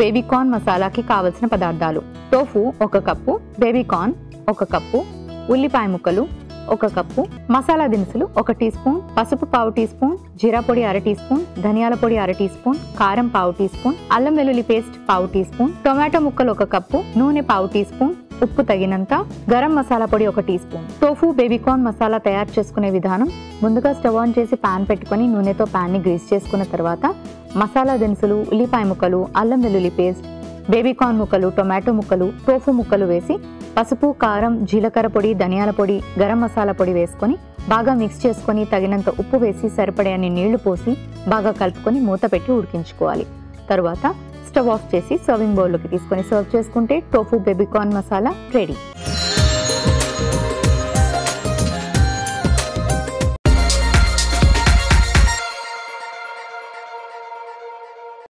Baby corn మసాలాకి కావలసిన పదార్థాలు. Tofu ఒక కప్పు బేబీకార్న్ ఒక కప్పు ఉల్లిపాయ ముక్కలు ఒక కప్పు మసాలా దినుసులు ఒక టీ స్పూన్ పసుపు పావు టీ స్పూన్ జీరా పొడి అర టీ స్పూన్ ధనియాల పొడి అర టీ స్పూన్ కారం పావు టీ స్పూన్ అల్లం వెల్లుల్లి పేస్ట్ పావు టీ స్పూన్ టొమాటో ముక్కలు ఒక కప్పు నూనె పావు టీ స్పూన్ ఉప్పు తగినంత గరం మసాలా పొడి ఒక teaspoon. Tofu baby corn masala తయారు చేసుకునే విధానం ముందుగా స్టవ్ ఆన్ చేసి పాన్ పెట్టుకొని నూనెతో ప్యాన్ని గ్రీస్ చేసుకున్న తర్వాత మసాలా దినుసులు ఉల్లిపాయ ముక్కలు అల్లం వెల్లుల్లి పేస్ట్ బేబీకార్న్ ముక్కలు టొమాటో ముక్కలు టోఫు ముక్కలు వేసి పసుపు కారం జీలకర్ర పొడి ధనియాల పొడి గరం మసాలా పొడి వేసుకొని బాగా మిక్స్ చేసుకొని తగినంత ఉప్పు వేసి సరిపడే అన్ని నీళ్ళు పోసి బాగా కలుపుకొని మూత పెట్టి ఉడికించుకోవాలి. తరువాత స్టవ్ ఆఫ్ చేసి సర్వింగ్ బౌల్లోకి తీసుకొని సర్వ్ చేసుకుంటే టోఫు బేబీకార్న్ మసాలా రెడీ.